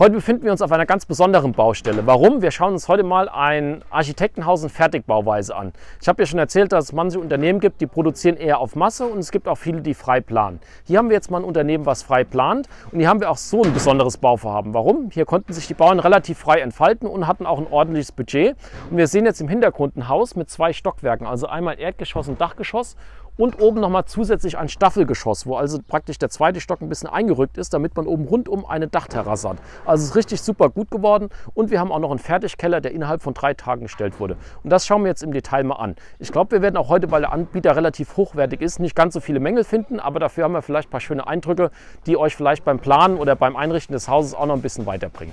Heute befinden wir uns auf einer ganz besonderen Baustelle. Warum? Wir schauen uns heute mal ein Architektenhaus in Fertigbauweise an. Ich habe ja schon erzählt, dass es manche Unternehmen gibt, die produzieren eher auf Masse und es gibt auch viele, die frei planen. Hier haben wir jetzt mal ein Unternehmen, was frei plant und hier haben wir auch so ein besonderes Bauvorhaben. Warum? Hier konnten sich die Bauern relativ frei entfalten und hatten auch ein ordentliches Budget. Und wir sehen jetzt im Hintergrund ein Haus mit zwei Stockwerken, also einmal Erdgeschoss und Dachgeschoss und oben nochmal zusätzlich ein Staffelgeschoss, wo also praktisch der zweite Stock ein bisschen eingerückt ist, damit man oben rundum eine Dachterrasse hat. Also ist richtig super gut geworden und wir haben auch noch einen Fertigkeller, der innerhalb von drei Tagen gestellt wurde. Und das schauen wir jetzt im Detail mal an. Ich glaube, wir werden auch heute, weil der Anbieter relativ hochwertig ist, nicht ganz so viele Mängel finden, aber dafür haben wir vielleicht ein paar schöne Eindrücke, die euch vielleicht beim Planen oder beim Einrichten des Hauses auch noch ein bisschen weiterbringen.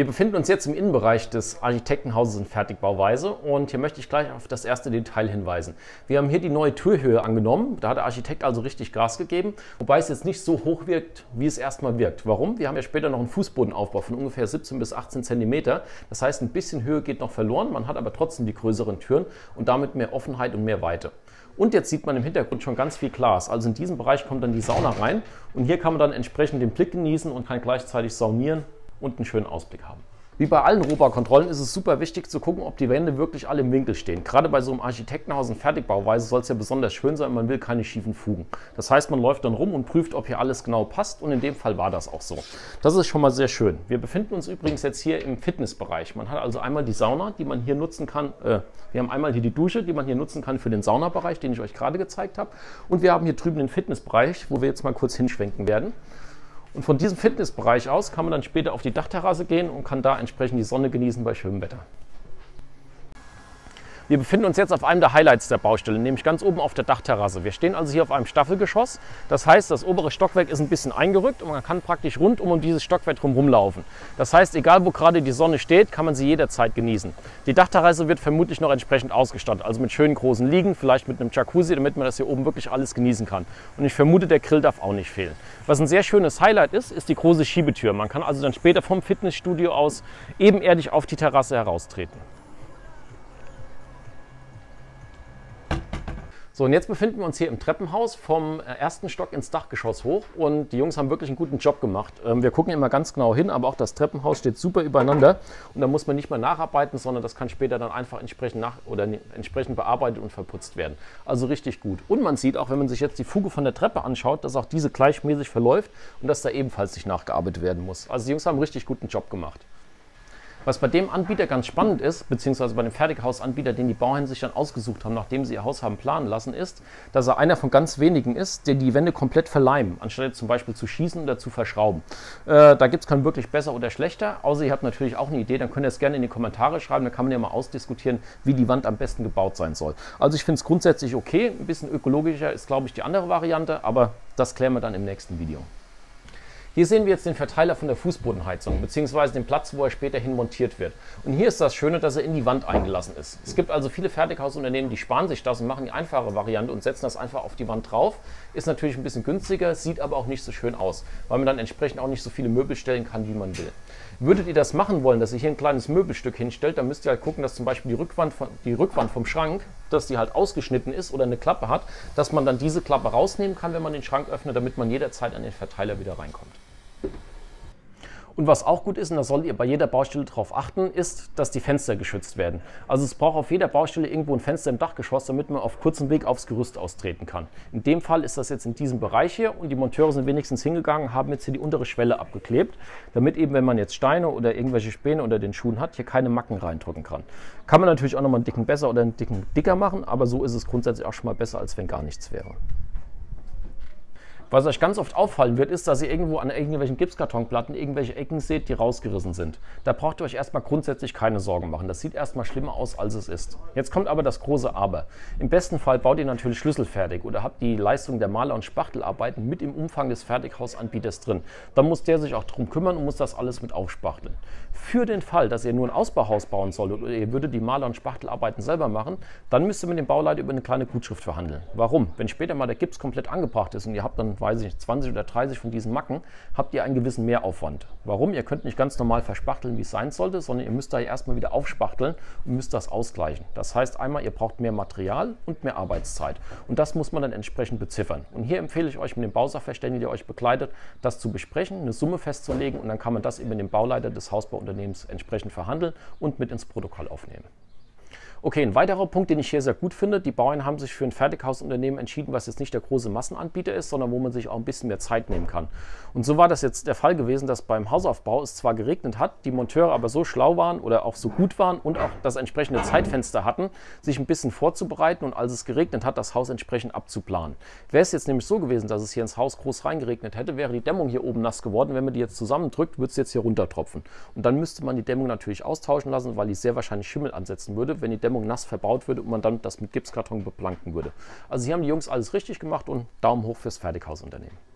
Wir befinden uns jetzt im Innenbereich des Architektenhauses in Fertigbauweise und hier möchte ich gleich auf das erste Detail hinweisen. Wir haben hier die neue Türhöhe angenommen, da hat der Architekt also richtig Gas gegeben, wobei es jetzt nicht so hoch wirkt, wie es erstmal wirkt. Warum? Wir haben ja später noch einen Fußbodenaufbau von ungefähr 17 bis 18 cm. Das heißt, ein bisschen Höhe geht noch verloren, man hat aber trotzdem die größeren Türen und damit mehr Offenheit und mehr Weite. Und jetzt sieht man im Hintergrund schon ganz viel Glas. Also in diesem Bereich kommt dann die Sauna rein und hier kann man dann entsprechend den Blick genießen und kann gleichzeitig saunieren und einen schönen Ausblick haben. Wie bei allen Rohbaukontrollen ist es super wichtig zu gucken, ob die Wände wirklich alle im Winkel stehen. Gerade bei so einem Architektenhaus in Fertigbauweise soll es ja besonders schön sein, man will keine schiefen Fugen. Das heißt, man läuft dann rum und prüft, ob hier alles genau passt und in dem Fall war das auch so. Das ist schon mal sehr schön. Wir befinden uns übrigens jetzt hier im Fitnessbereich. Man hat also einmal die Sauna, die man hier nutzen kann. Äh, wir haben einmal hier die Dusche, die man hier nutzen kann für den Saunabereich, den ich euch gerade gezeigt habe. Und wir haben hier drüben den Fitnessbereich, wo wir jetzt mal kurz hinschwenken werden. Und von diesem Fitnessbereich aus kann man dann später auf die Dachterrasse gehen und kann da entsprechend die Sonne genießen bei schönem Wetter. Wir befinden uns jetzt auf einem der Highlights der Baustelle, nämlich ganz oben auf der Dachterrasse. Wir stehen also hier auf einem Staffelgeschoss. Das heißt, das obere Stockwerk ist ein bisschen eingerückt und man kann praktisch rundum um dieses Stockwerk drumherum laufen. Das heißt, egal wo gerade die Sonne steht, kann man sie jederzeit genießen. Die Dachterrasse wird vermutlich noch entsprechend ausgestattet, also mit schönen großen Liegen, vielleicht mit einem Jacuzzi, damit man das hier oben wirklich alles genießen kann. Und ich vermute, der Grill darf auch nicht fehlen. Was ein sehr schönes Highlight ist, ist die große Schiebetür. Man kann also dann später vom Fitnessstudio aus ebenerdig auf die Terrasse heraustreten. So, und jetzt befinden wir uns hier im Treppenhaus vom äh, ersten Stock ins Dachgeschoss hoch und die Jungs haben wirklich einen guten Job gemacht. Ähm, wir gucken immer ganz genau hin, aber auch das Treppenhaus steht super übereinander und da muss man nicht mehr nacharbeiten, sondern das kann später dann einfach entsprechend nach oder entsprechend bearbeitet und verputzt werden. Also richtig gut. Und man sieht auch, wenn man sich jetzt die Fuge von der Treppe anschaut, dass auch diese gleichmäßig verläuft und dass da ebenfalls nicht nachgearbeitet werden muss. Also die Jungs haben einen richtig guten Job gemacht. Was bei dem Anbieter ganz spannend ist, beziehungsweise bei dem Fertighausanbieter, den die Bauherren sich dann ausgesucht haben, nachdem sie ihr Haus haben planen lassen, ist, dass er einer von ganz wenigen ist, der die Wände komplett verleimen, anstatt zum Beispiel zu schießen oder zu verschrauben. Äh, da gibt es kein wirklich besser oder schlechter, außer ihr habt natürlich auch eine Idee, dann könnt ihr es gerne in die Kommentare schreiben, da kann man ja mal ausdiskutieren, wie die Wand am besten gebaut sein soll. Also ich finde es grundsätzlich okay, ein bisschen ökologischer ist, glaube ich, die andere Variante, aber das klären wir dann im nächsten Video. Hier sehen wir jetzt den Verteiler von der Fußbodenheizung, beziehungsweise den Platz, wo er späterhin montiert wird. Und hier ist das Schöne, dass er in die Wand eingelassen ist. Es gibt also viele Fertighausunternehmen, die sparen sich das und machen die einfache Variante und setzen das einfach auf die Wand drauf. Ist natürlich ein bisschen günstiger, sieht aber auch nicht so schön aus, weil man dann entsprechend auch nicht so viele Möbel stellen kann, wie man will. Würdet ihr das machen wollen, dass ihr hier ein kleines Möbelstück hinstellt, dann müsst ihr halt gucken, dass zum Beispiel die Rückwand, von, die Rückwand vom Schrank, dass die halt ausgeschnitten ist oder eine Klappe hat, dass man dann diese Klappe rausnehmen kann, wenn man den Schrank öffnet, damit man jederzeit an den Verteiler wieder reinkommt. Und was auch gut ist, und da solltet ihr bei jeder Baustelle darauf achten, ist, dass die Fenster geschützt werden. Also es braucht auf jeder Baustelle irgendwo ein Fenster im Dachgeschoss, damit man auf kurzem Weg aufs Gerüst austreten kann. In dem Fall ist das jetzt in diesem Bereich hier und die Monteure sind wenigstens hingegangen, haben jetzt hier die untere Schwelle abgeklebt, damit eben, wenn man jetzt Steine oder irgendwelche Späne unter den Schuhen hat, hier keine Macken reindrücken kann. Kann man natürlich auch nochmal einen dicken besser oder einen dicken dicker machen, aber so ist es grundsätzlich auch schon mal besser, als wenn gar nichts wäre. Was euch ganz oft auffallen wird, ist, dass ihr irgendwo an irgendwelchen Gipskartonplatten irgendwelche Ecken seht, die rausgerissen sind. Da braucht ihr euch erstmal grundsätzlich keine Sorgen machen. Das sieht erstmal schlimmer aus, als es ist. Jetzt kommt aber das große Aber. Im besten Fall baut ihr natürlich schlüsselfertig oder habt die Leistung der Maler- und Spachtelarbeiten mit im Umfang des Fertighausanbieters drin. Dann muss der sich auch darum kümmern und muss das alles mit aufspachteln. Für den Fall, dass ihr nur ein Ausbauhaus bauen solltet oder ihr würdet die Maler- und Spachtelarbeiten selber machen, dann müsst ihr mit dem Bauleiter über eine kleine Gutschrift verhandeln. Warum? Wenn später mal der Gips komplett angebracht ist und ihr habt dann weiß ich nicht, 20 oder 30 von diesen Macken, habt ihr einen gewissen Mehraufwand. Warum? Ihr könnt nicht ganz normal verspachteln, wie es sein sollte, sondern ihr müsst da erstmal wieder aufspachteln und müsst das ausgleichen. Das heißt einmal, ihr braucht mehr Material und mehr Arbeitszeit. Und das muss man dann entsprechend beziffern. Und hier empfehle ich euch mit dem Bausachverständigen, der euch begleitet, das zu besprechen, eine Summe festzulegen und dann kann man das eben mit dem Bauleiter des Hausbauunternehmens entsprechend verhandeln und mit ins Protokoll aufnehmen. Okay, ein weiterer Punkt, den ich hier sehr gut finde, die Bauern haben sich für ein Fertighausunternehmen entschieden, was jetzt nicht der große Massenanbieter ist, sondern wo man sich auch ein bisschen mehr Zeit nehmen kann. Und so war das jetzt der Fall gewesen, dass beim Hausaufbau es zwar geregnet hat, die Monteure aber so schlau waren oder auch so gut waren und auch das entsprechende Zeitfenster hatten, sich ein bisschen vorzubereiten und als es geregnet hat, das Haus entsprechend abzuplanen. Wäre es jetzt nämlich so gewesen, dass es hier ins Haus groß reingeregnet hätte, wäre die Dämmung hier oben nass geworden. Wenn man die jetzt zusammendrückt, würde es jetzt hier runtertropfen. Und dann müsste man die Dämmung natürlich austauschen lassen, weil die sehr wahrscheinlich Schimmel ansetzen würde, wenn die Dämmung Dämmung nass verbaut würde und man dann das mit Gipskarton beplanken würde. Also hier haben die Jungs alles richtig gemacht und Daumen hoch fürs Fertighausunternehmen.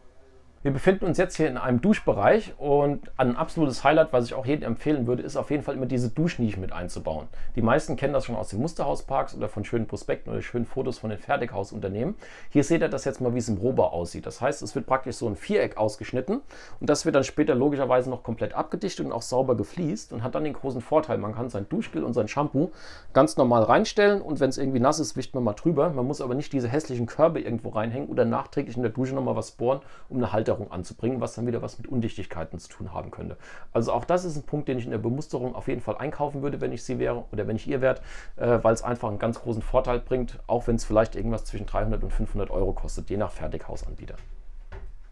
Wir befinden uns jetzt hier in einem Duschbereich und ein absolutes Highlight, was ich auch jedem empfehlen würde, ist auf jeden Fall immer diese Duschnische mit einzubauen. Die meisten kennen das schon aus den Musterhausparks oder von schönen Prospekten oder schönen Fotos von den Fertighausunternehmen. Hier seht ihr das jetzt mal, wie es im Rohbau aussieht. Das heißt, es wird praktisch so ein Viereck ausgeschnitten und das wird dann später logischerweise noch komplett abgedichtet und auch sauber gefliest und hat dann den großen Vorteil, man kann sein Duschgel und sein Shampoo ganz normal reinstellen und wenn es irgendwie nass ist, wischt man mal drüber. Man muss aber nicht diese hässlichen Körbe irgendwo reinhängen oder nachträglich in der Dusche nochmal was bohren, um eine Halterung Bemusterung anzubringen, was dann wieder was mit Undichtigkeiten zu tun haben könnte. Also auch das ist ein Punkt, den ich in der Bemusterung auf jeden Fall einkaufen würde, wenn ich sie wäre oder wenn ich ihr wäre, äh, weil es einfach einen ganz großen Vorteil bringt, auch wenn es vielleicht irgendwas zwischen 300 und 500 Euro kostet, je nach Fertighausanbieter.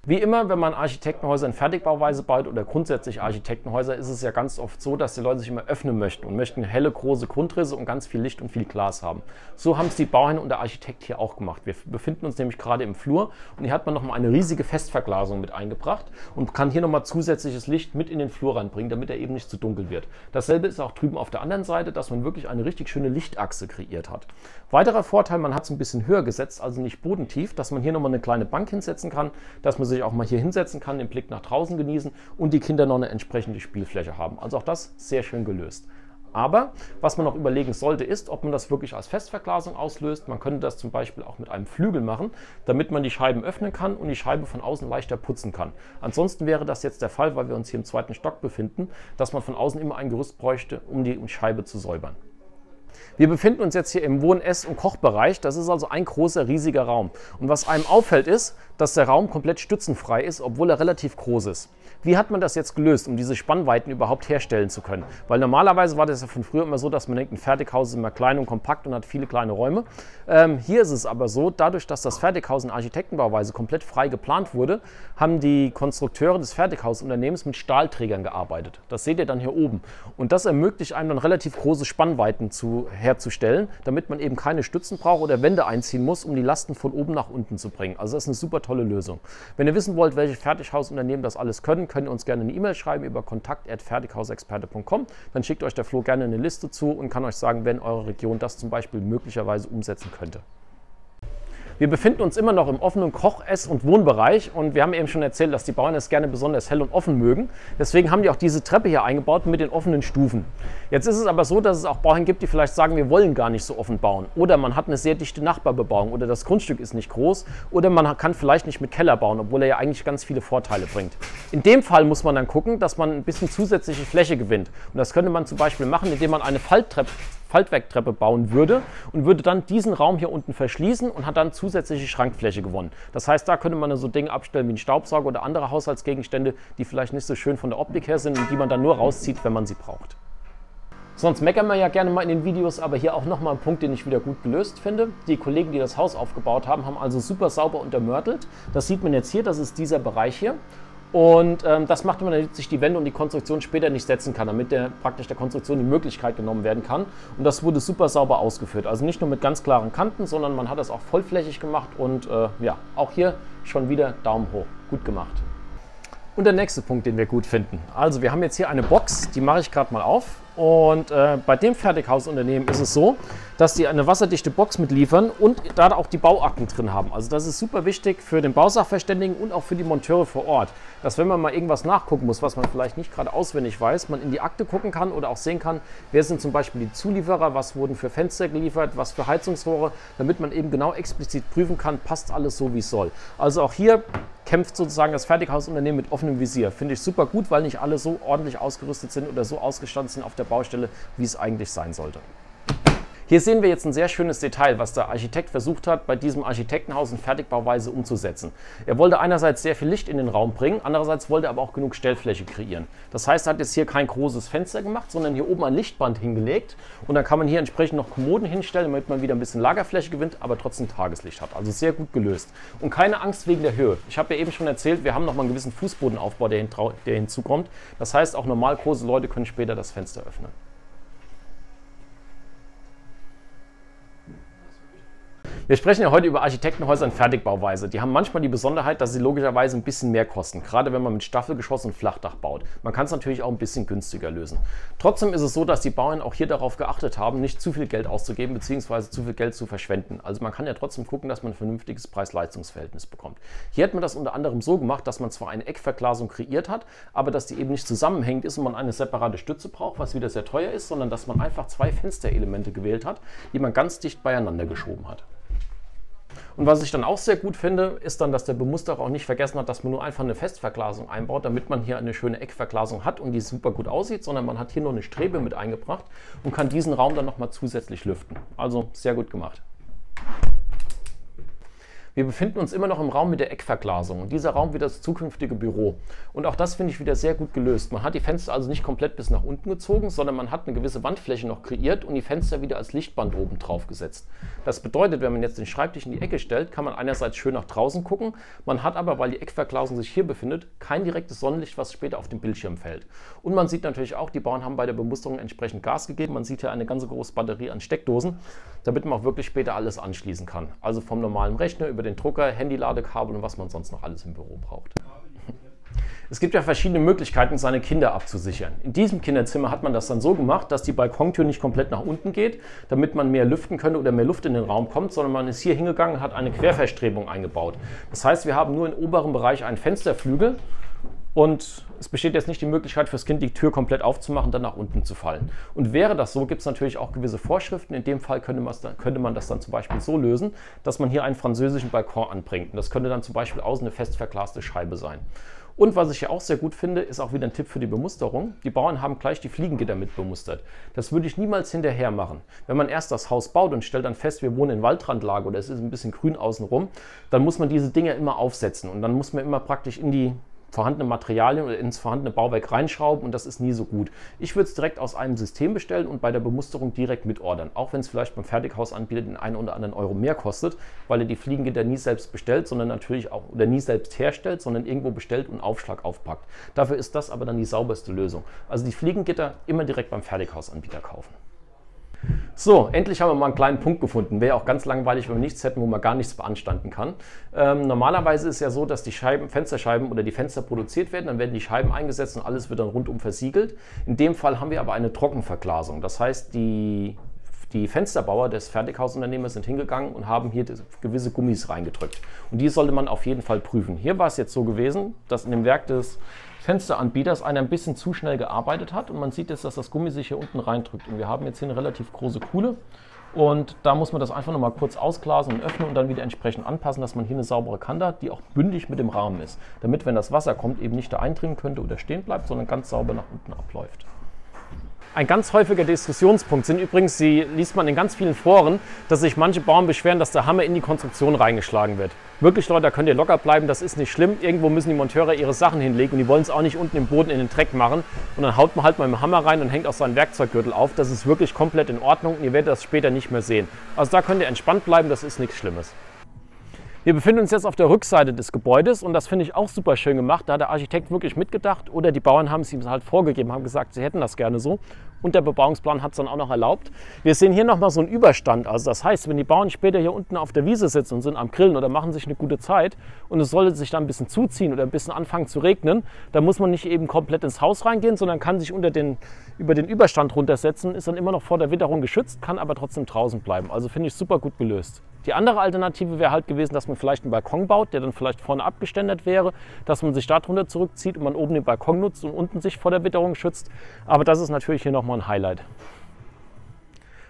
Wie immer, wenn man Architektenhäuser in Fertigbauweise baut oder grundsätzlich Architektenhäuser, ist es ja ganz oft so, dass die Leute sich immer öffnen möchten und möchten helle, große Grundrisse und ganz viel Licht und viel Glas haben. So haben es die Bauherren und der Architekt hier auch gemacht. Wir befinden uns nämlich gerade im Flur und hier hat man nochmal eine riesige Festverglasung mit eingebracht und kann hier nochmal zusätzliches Licht mit in den Flur reinbringen, damit er eben nicht zu dunkel wird. Dasselbe ist auch drüben auf der anderen Seite, dass man wirklich eine richtig schöne Lichtachse kreiert hat. Weiterer Vorteil, man hat es ein bisschen höher gesetzt, also nicht bodentief, dass man hier nochmal eine kleine Bank hinsetzen kann, dass man sich auch mal hier hinsetzen kann, den Blick nach draußen genießen und die Kinder noch eine entsprechende Spielfläche haben. Also auch das sehr schön gelöst. Aber was man noch überlegen sollte, ist, ob man das wirklich als Festverglasung auslöst. Man könnte das zum Beispiel auch mit einem Flügel machen, damit man die Scheiben öffnen kann und die Scheibe von außen leichter putzen kann. Ansonsten wäre das jetzt der Fall, weil wir uns hier im zweiten Stock befinden, dass man von außen immer ein Gerüst bräuchte, um die Scheibe zu säubern. Wir befinden uns jetzt hier im Wohn-, Ess- und Kochbereich. Das ist also ein großer, riesiger Raum. Und was einem auffällt, ist, dass der Raum komplett stützenfrei ist, obwohl er relativ groß ist. Wie hat man das jetzt gelöst, um diese Spannweiten überhaupt herstellen zu können? Weil normalerweise war das ja von früher immer so, dass man denkt, ein Fertighaus ist immer klein und kompakt und hat viele kleine Räume. Ähm, hier ist es aber so, dadurch, dass das Fertighaus in Architektenbauweise komplett frei geplant wurde, haben die Konstrukteure des Fertighausunternehmens mit Stahlträgern gearbeitet. Das seht ihr dann hier oben. Und das ermöglicht einem dann relativ große Spannweiten zu, herzustellen, damit man eben keine Stützen braucht oder Wände einziehen muss, um die Lasten von oben nach unten zu bringen. Also das ist eine super tolle Lösung. Wenn ihr wissen wollt, welche Fertighausunternehmen das alles können, könnt ihr uns gerne eine E-Mail schreiben über kontakt.fertighausexperte.com. Dann schickt euch der Flo gerne eine Liste zu und kann euch sagen, wenn eure Region das zum Beispiel möglicherweise umsetzen könnte. Wir befinden uns immer noch im offenen Koch-, Ess- und Wohnbereich und wir haben eben schon erzählt, dass die Bauern es gerne besonders hell und offen mögen. Deswegen haben die auch diese Treppe hier eingebaut mit den offenen Stufen. Jetzt ist es aber so, dass es auch Bauern gibt, die vielleicht sagen, wir wollen gar nicht so offen bauen. Oder man hat eine sehr dichte Nachbarbebauung oder das Grundstück ist nicht groß oder man kann vielleicht nicht mit Keller bauen, obwohl er ja eigentlich ganz viele Vorteile bringt. In dem Fall muss man dann gucken, dass man ein bisschen zusätzliche Fläche gewinnt. Und das könnte man zum Beispiel machen, indem man eine Falltreppe Faltwerktreppe bauen würde und würde dann diesen Raum hier unten verschließen und hat dann zusätzliche Schrankfläche gewonnen. Das heißt, da könnte man so Dinge abstellen wie einen Staubsauger oder andere Haushaltsgegenstände, die vielleicht nicht so schön von der Optik her sind und die man dann nur rauszieht, wenn man sie braucht. Sonst meckern wir ja gerne mal in den Videos, aber hier auch nochmal ein Punkt, den ich wieder gut gelöst finde. Die Kollegen, die das Haus aufgebaut haben, haben also super sauber untermörtelt. Das sieht man jetzt hier, das ist dieser Bereich hier. Und ähm, das macht man, damit sich die Wände und die Konstruktion später nicht setzen kann, damit der, praktisch der Konstruktion die Möglichkeit genommen werden kann. Und das wurde super sauber ausgeführt. Also nicht nur mit ganz klaren Kanten, sondern man hat das auch vollflächig gemacht. Und äh, ja, auch hier schon wieder Daumen hoch. Gut gemacht. Und der nächste Punkt, den wir gut finden. Also wir haben jetzt hier eine Box, die mache ich gerade mal auf. Und äh, bei dem Fertighausunternehmen ist es so, dass die eine wasserdichte Box mitliefern und da auch die Bauakten drin haben. Also das ist super wichtig für den Bausachverständigen und auch für die Monteure vor Ort. Dass wenn man mal irgendwas nachgucken muss, was man vielleicht nicht gerade auswendig weiß, man in die Akte gucken kann oder auch sehen kann, wer sind zum Beispiel die Zulieferer, was wurden für Fenster geliefert, was für Heizungsrohre, damit man eben genau explizit prüfen kann, passt alles so, wie es soll. Also auch hier kämpft sozusagen das Fertighausunternehmen mit offenem Visier. Finde ich super gut, weil nicht alle so ordentlich ausgerüstet sind oder so ausgestattet sind auf der Baustelle, wie es eigentlich sein sollte. Hier sehen wir jetzt ein sehr schönes Detail, was der Architekt versucht hat, bei diesem Architektenhaus in Fertigbauweise umzusetzen. Er wollte einerseits sehr viel Licht in den Raum bringen, andererseits wollte er aber auch genug Stellfläche kreieren. Das heißt, er hat jetzt hier kein großes Fenster gemacht, sondern hier oben ein Lichtband hingelegt und dann kann man hier entsprechend noch Kommoden hinstellen, damit man wieder ein bisschen Lagerfläche gewinnt, aber trotzdem Tageslicht hat. Also sehr gut gelöst. Und keine Angst wegen der Höhe. Ich habe ja eben schon erzählt, wir haben noch mal einen gewissen Fußbodenaufbau, der, der hinzukommt. Das heißt, auch normal große Leute können später das Fenster öffnen. Wir sprechen ja heute über Architektenhäuser in Fertigbauweise. Die haben manchmal die Besonderheit, dass sie logischerweise ein bisschen mehr kosten, gerade wenn man mit Staffelgeschoss und Flachdach baut. Man kann es natürlich auch ein bisschen günstiger lösen. Trotzdem ist es so, dass die Bauern auch hier darauf geachtet haben, nicht zu viel Geld auszugeben bzw. zu viel Geld zu verschwenden. Also man kann ja trotzdem gucken, dass man ein vernünftiges Preis-Leistungs-Verhältnis bekommt. Hier hat man das unter anderem so gemacht, dass man zwar eine Eckverglasung kreiert hat, aber dass die eben nicht zusammenhängt ist und man eine separate Stütze braucht, was wieder sehr teuer ist, sondern dass man einfach zwei Fensterelemente gewählt hat, die man ganz dicht beieinander geschoben hat. Und was ich dann auch sehr gut finde, ist dann, dass der Bemusterer auch nicht vergessen hat, dass man nur einfach eine Festverglasung einbaut, damit man hier eine schöne Eckverglasung hat und die super gut aussieht, sondern man hat hier noch eine Strebe mit eingebracht und kann diesen Raum dann nochmal zusätzlich lüften. Also sehr gut gemacht. Wir befinden uns immer noch im Raum mit der Eckverglasung und dieser Raum wird das zukünftige Büro. Und auch das finde ich wieder sehr gut gelöst. Man hat die Fenster also nicht komplett bis nach unten gezogen, sondern man hat eine gewisse Wandfläche noch kreiert und die Fenster wieder als Lichtband oben drauf gesetzt. Das bedeutet, wenn man jetzt den Schreibtisch in die Ecke stellt, kann man einerseits schön nach draußen gucken, man hat aber, weil die Eckverglasung sich hier befindet, kein direktes Sonnenlicht, was später auf den Bildschirm fällt. Und man sieht natürlich auch, die Bauern haben bei der Bemusterung entsprechend Gas gegeben. Man sieht hier eine ganze große Batterie an Steckdosen, damit man auch wirklich später alles anschließen kann. Also vom normalen Rechner über den Drucker, Handy-Ladekabel und was man sonst noch alles im Büro braucht. Es gibt ja verschiedene Möglichkeiten, seine Kinder abzusichern. In diesem Kinderzimmer hat man das dann so gemacht, dass die Balkontür nicht komplett nach unten geht, damit man mehr lüften könnte oder mehr Luft in den Raum kommt, sondern man ist hier hingegangen und hat eine Querverstrebung eingebaut. Das heißt, wir haben nur im oberen Bereich einen Fensterflügel und es besteht jetzt nicht die Möglichkeit fürs Kind, die Tür komplett aufzumachen, dann nach unten zu fallen. Und wäre das so, gibt es natürlich auch gewisse Vorschriften. In dem Fall könnte, könnte, man das dann zum Beispiel so lösen, dass man hier einen französischen Balkon anbringt. Und das könnte dann zum Beispiel außen eine fest verglaste Scheibe sein. Und was ich hier auch sehr gut finde, ist auch wieder ein Tipp für die Bemusterung. Die Bauern haben gleich die Fliegengitter mit bemustert. Das würde ich niemals hinterher machen. Wenn man erst das Haus baut und stellt dann fest, wir wohnen in Waldrandlage oder es ist ein bisschen grün außenrum, dann muss man diese Dinger immer aufsetzen und dann muss man immer praktisch in die vorhandene Materialien oder ins vorhandene Bauwerk reinschrauben und das ist nie so gut. Ich würde es direkt aus einem System bestellen und bei der Bemusterung direkt mitordern, auch wenn es vielleicht beim Fertighausanbieter den einen oder anderen Euro mehr kostet, weil er die Fliegengitter nie selbst bestellt, sondern natürlich auch oder nie selbst herstellt, sondern irgendwo bestellt und Aufschlag aufpackt. Dafür ist das aber dann die sauberste Lösung. Also die Fliegengitter immer direkt beim Fertighausanbieter kaufen. So, endlich haben wir mal einen kleinen Punkt gefunden. Wäre auch ganz langweilig, wenn wir nichts hätten, wo man gar nichts beanstanden kann. Ähm, normalerweise ist ja so, dass die Scheiben, Fensterscheiben oder die Fenster produziert werden, dann werden die Scheiben eingesetzt und alles wird dann rundum versiegelt. In dem Fall haben wir aber eine Trockenverglasung. Das heißt, die die Fensterbauer des Fertighausunternehmers sind hingegangen und haben hier gewisse Gummis reingedrückt. Und die sollte man auf jeden Fall prüfen. Hier war es jetzt so gewesen, dass in dem Werk des Fensteranbieters einer ein bisschen zu schnell gearbeitet hat und man sieht jetzt, dass das Gummi sich hier unten reindrückt. Und wir haben jetzt hier eine relativ große Kuhle und da muss man das einfach nochmal kurz ausglasen und öffnen und dann wieder entsprechend anpassen, dass man hier eine saubere Kante hat, die auch bündig mit dem Rahmen ist. Damit, wenn das Wasser kommt, eben nicht da eindringen könnte oder stehen bleibt, sondern ganz sauber nach unten abläuft. Ein ganz häufiger Diskussionspunkt sind übrigens, sie liest man in ganz vielen Foren, dass sich manche Bauern beschweren, dass der Hammer in die Konstruktion reingeschlagen wird. Wirklich, Leute, da könnt ihr locker bleiben, das ist nicht schlimm. Irgendwo müssen die Monteure ihre Sachen hinlegen und die wollen es auch nicht unten im Boden in den Dreck machen. Und dann haut man halt mal mit dem Hammer rein und hängt auch seinen Werkzeuggürtel auf. Das ist wirklich komplett in Ordnung und ihr werdet das später nicht mehr sehen. Also da könnt ihr entspannt bleiben, das ist nichts Schlimmes. Wir befinden uns jetzt auf der Rückseite des Gebäudes und das finde ich auch super schön gemacht. Da hat der Architekt wirklich mitgedacht oder die Bauern haben es ihm halt vorgegeben, haben gesagt, sie hätten das gerne so und der Bebauungsplan hat es dann auch noch erlaubt. Wir sehen hier nochmal so einen Überstand. Also das heißt, wenn die Bauern später hier unten auf der Wiese sitzen und sind am Grillen oder machen sich eine gute Zeit und es sollte sich dann ein bisschen zuziehen oder ein bisschen anfangen zu regnen, dann muss man nicht eben komplett ins Haus reingehen, sondern kann sich unter den, über den Überstand runtersetzen, ist dann immer noch vor der Witterung geschützt, kann aber trotzdem draußen bleiben. Also finde ich super gut gelöst. Die andere Alternative wäre halt gewesen, dass man vielleicht einen Balkon baut, der dann vielleicht vorne abgeständert wäre, dass man sich darunter zurückzieht und man oben den Balkon nutzt und unten sich vor der Witterung schützt. Aber das ist natürlich hier nochmal ein Highlight.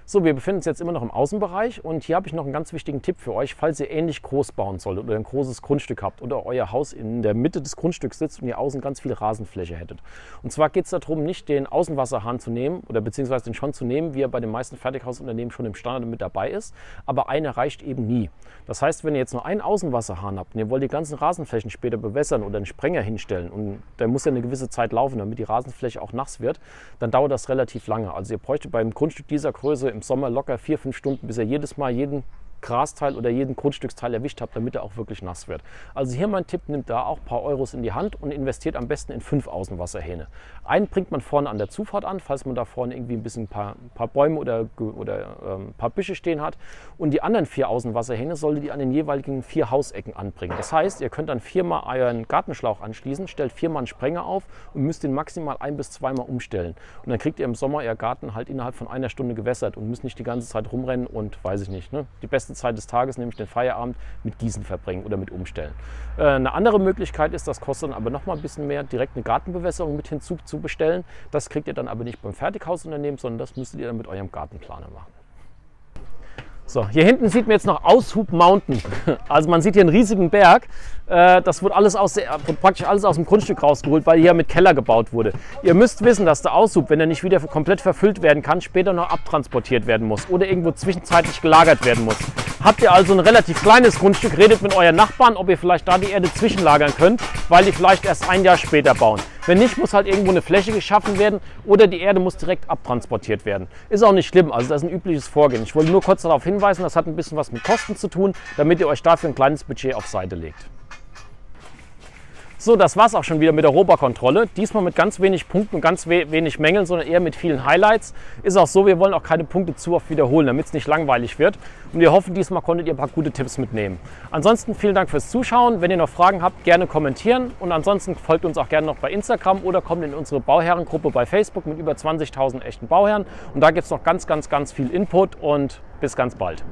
So, wir befinden uns jetzt immer noch im Außenbereich und hier habe ich noch einen ganz wichtigen Tipp für euch, falls ihr ähnlich groß bauen solltet oder ein großes Grundstück habt oder euer Haus in der Mitte des Grundstücks sitzt und ihr außen ganz viel Rasenfläche hättet. Und zwar geht es darum, nicht den Außenwasserhahn zu nehmen oder beziehungsweise den schon zu nehmen, wie er bei den meisten Fertighausunternehmen schon im Standard mit dabei ist, aber einer reicht eben nie. Das heißt, wenn ihr jetzt nur einen Außenwasserhahn habt und ihr wollt die ganzen Rasenflächen später bewässern oder einen Sprenger hinstellen und der muss ja eine gewisse Zeit laufen, damit die Rasenfläche auch nass wird, dann dauert das relativ lange. Also ihr bräuchte beim Grundstück dieser Größe im Sommer locker vier, fünf Stunden, bis ihr jedes Mal jeden Grasteil oder jeden Grundstücksteil erwischt habt, damit er auch wirklich nass wird. Also hier mein Tipp, nimmt da auch ein paar Euros in die Hand und investiert am besten in fünf Außenwasserhähne. Einen bringt man vorne an der Zufahrt an, falls man da vorne irgendwie ein bisschen ein paar, paar Bäume oder, oder ähm, ein paar Büsche stehen hat. Und die anderen vier Außenwasserhähne solltet ihr an den jeweiligen vier Hausecken anbringen. Das heißt, ihr könnt dann viermal euren Gartenschlauch anschließen, stellt viermal einen Sprenger auf und müsst den maximal ein bis zweimal umstellen. Und dann kriegt ihr im Sommer euer Garten halt innerhalb von einer Stunde gewässert und müsst nicht die ganze Zeit rumrennen und weiß ich nicht. Ne? Die beste Zeit des Tages, nämlich den Feierabend, mit Gießen verbringen oder mit Umstellen. Äh, eine andere Möglichkeit ist, das kostet dann aber noch mal ein bisschen mehr, direkt eine Gartenbewässerung mit hinzu zu bestellen. Das kriegt ihr dann aber nicht beim Fertighausunternehmen, sondern das müsstet ihr dann mit eurem Gartenplaner machen. So, hier hinten sieht man jetzt noch Aushub Mountain. Also man sieht hier einen riesigen Berg. Äh, das wird alles aus, praktisch alles aus dem Grundstück rausgeholt, weil hier mit Keller gebaut wurde. Ihr müsst wissen, dass der Aushub, wenn er nicht wieder komplett verfüllt werden kann, später noch abtransportiert werden muss oder irgendwo zwischenzeitlich gelagert werden muss. Habt ihr also ein relativ kleines Grundstück, redet mit euren Nachbarn, ob ihr vielleicht da die Erde zwischenlagern könnt, weil die vielleicht erst ein Jahr später bauen. Wenn nicht, muss halt irgendwo eine Fläche geschaffen werden oder die Erde muss direkt abtransportiert werden. Ist auch nicht schlimm, also das ist ein übliches Vorgehen. Ich wollte nur kurz darauf hinweisen, das hat ein bisschen was mit Kosten zu tun, damit ihr euch dafür ein kleines Budget auf Seite legt. So, das war es auch schon wieder mit der Robokontrolle. Diesmal mit ganz wenig Punkten und ganz we wenig Mängeln, sondern eher mit vielen Highlights. Ist auch so, wir wollen auch keine Punkte zu oft wiederholen, damit es nicht langweilig wird. Und wir hoffen, diesmal konntet ihr ein paar gute Tipps mitnehmen. Ansonsten vielen Dank fürs Zuschauen. Wenn ihr noch Fragen habt, gerne kommentieren. Und ansonsten folgt uns auch gerne noch bei Instagram oder kommt in unsere Bauherrengruppe bei Facebook mit über 20.000 echten Bauherren. Und da gibt es noch ganz, ganz, ganz viel Input und bis ganz bald.